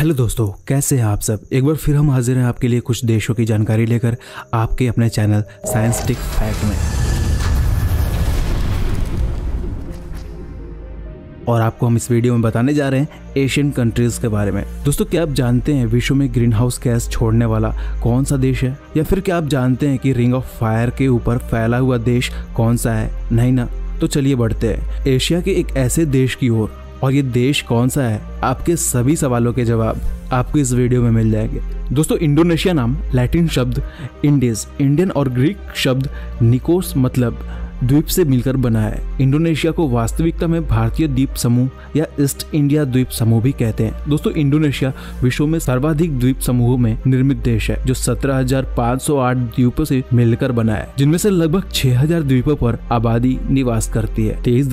Hello दोस्तों, कैसे हैं आप सब? एक बार फिर हम हाजिर हैं आपके लिए कुछ देशों की जानकारी लेकर आपके अपने चैनल साइंस टिक फैक्ट में। और आपको हम इस वीडियो में बताने जा रहे हैं एशियन कंट्रीज़ के बारे में। दोस्तों, क्या आप जानते हैं विश्व में ग्रीन हाउस गैस छोड़ने वाला कौन सा देश है? या फिर क्या आप जानते हैं कि रिंग ऑफ़ फायर के ऊपर फैला हुआ देश कौन सा है? नहीं ना? तो चलिए बढ़ते हैं। एशिया के एक ऐसे देश की ओर और ये देश कौन सा है? आपके सभी सवालों के जवाब आपको इस वीडियो में मिल जाएँगे। दोस्तों, इंडोनेशिया नाम लैटिन शब्द इंडियस इंडियन और ग्रीक शब्द निकोस मतलब द्वीप से मिलकर बना है। इंडोनेशिया को वास्तविकता में भारतीय द्वीप समूह या ईस्ट इंडिया द्वीप समूह भी कहते हैं। दोस्तों इंडोनेशिया विश्व में सर्वाधिक द्वीप समूह में निर्मित देश है जो 17,508 द्वीपों से मिलकर बना है जिनमें से लगभग 6,000 द्वीपों पर आबादी निवास करती है। तेईस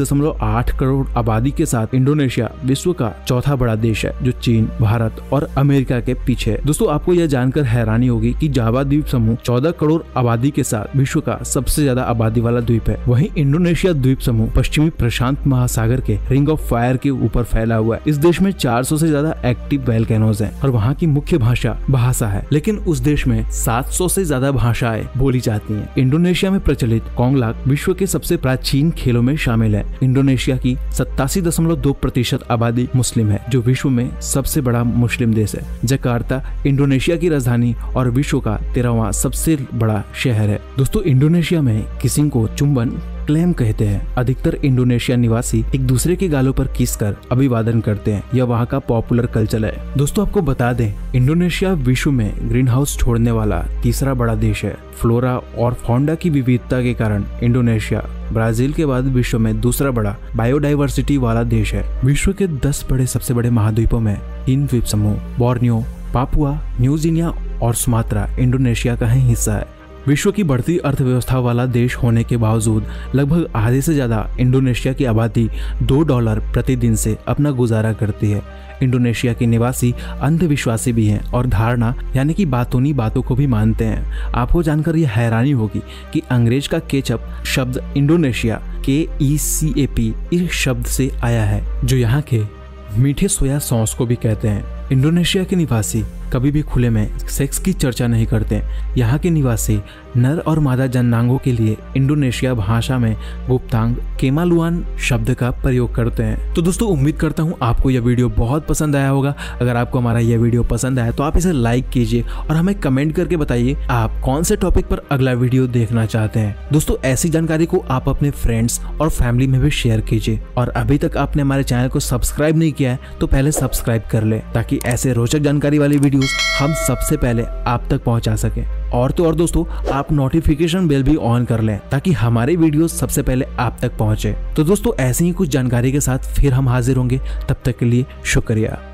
करोड़ आबादी के साथ इंडोनेशिया विश्व का चौथा बड़ा देश है जो चीन भारत और अमेरिका के पीछे है। दोस्तों आपको यह जानकर हैरानी होगी की जावा द्वीप समूह चौदह करोड़ आबादी के साथ विश्व का सबसे ज़्यादा आबादी वाला द्वीप है। वहीं इंडोनेशिया द्वीप समूह पश्चिमी प्रशांत महासागर के रिंग ऑफ़ फायर के ऊपर फैला हुआ है। इस देश में 400 से ज़्यादा एक्टिव वेलकैनोज हैं और वहाँ की मुख्य भाषा भाषा है। लेकिन उस देश में 700 से ज़्यादा भाषाएँ बोली जाती हैं। इंडोनेशिया में प्रचलित कोंगलाक विश्व के सबसे प्राचीन खेलों में शामिल है। इंडोनेशिया की सत्तासी प्रतिशत आबादी मुस्लिम है, जो विश्व में सबसे बड़ा मुस्लिम देश है। जकार्ता इंडोनेशिया की राजधानी और विश्व का तेरहवा सबसे बड़ा शहर है। दोस्तों, इंडोनेशिया में किसी को चुंबन क्लेम कहते हैं, अधिकतर इंडोनेशिया निवासी एक दूसरे के गालों पर किस कर अभिवादन करते हैं। यह वहाँ का पॉपुलर कल्चर है। दोस्तों, आपको बता दें, इंडोनेशिया विश्व में ग्रीन हाउस छोड़ने वाला तीसरा बड़ा देश है। फ्लोरा और फौंडा की विविधता के कारण इंडोनेशिया ब्राज़ील के बाद विश्व में दूसरा बड़ा बायोडाइवर्सिटी वाला देश है। विश्व के दस बड़े सबसे बड़े महाद्वीपों में तीन द्वीप समूह, बोर्नियो, पापुआ, न्यूजीनिया और सुमात्रा इंडोनेशिया का ही हिस्सा है। विश्व की बढ़ती अर्थव्यवस्था वाला देश होने के बावजूद लगभग आधे से ज़्यादा इंडोनेशिया की आबादी दो डॉलर प्रतिदिन से अपना गुजारा करती है। इंडोनेशिया के निवासी अंधविश्वासी भी हैं और धारणा, यानी कि बातोनी बातों को भी मानते हैं। आपको जानकर यह हैरानी होगी कि अंग्रेज़ का केचप शब्द इंडोनेशिया के ई सी ए पी इस शब्द से आया है, जो यहाँ के मीठे सोया सॉस को भी कहते हैं। इंडोनेशिया के निवासी कभी भी खुले में सेक्स की चर्चा नहीं करते। यहाँ के निवासी नर और मादा जननांगों के लिए इंडोनेशिया भाषा में गुप्तांग केमालुआन शब्द का प्रयोग करते हैं। तो दोस्तों, उम्मीद करता हूँ आपको यह वीडियो बहुत पसंद आया होगा। अगर आपको हमारा यह वीडियो पसंद आया तो आप इसे लाइक कीजिए और हमें कमेंट करके बताइए आप कौन से टॉपिक पर अगला वीडियो देखना चाहते हैं। दोस्तों, ऐसी जानकारी को आप अपने फ्रेंड्स और फैमिली में भी शेयर कीजिए। और अभी तक आपने हमारे चैनल को सब्सक्राइब नहीं किया है तो पहले सब्सक्राइब कर ले, ताकि ऐसे रोचक जानकारी वाली वीडियोस हम सबसे पहले आप तक पहुँचा सके। और तो और दोस्तों, आप नोटिफिकेशन बेल भी ऑन कर लें ताकि हमारे वीडियो सबसे पहले आप तक पहुँचे। तो दोस्तों, ऐसे ही कुछ जानकारी के साथ फिर हम हाजिर होंगे। तब तक के लिए शुक्रिया।